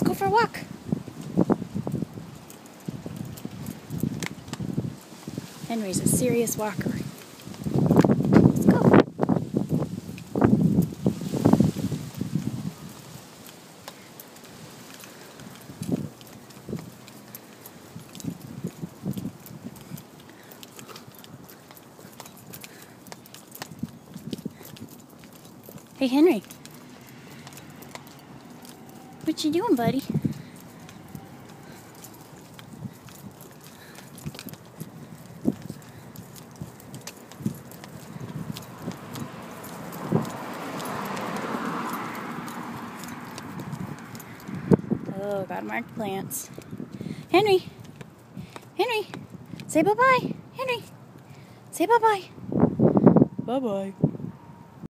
Let's go for a walk. Henry's a serious walker. Let's go. Hey, Henry. What you doing, buddy? Oh, gotta mark plants. Henry! Henry! Say bye-bye! Henry! Say bye-bye! Bye-bye.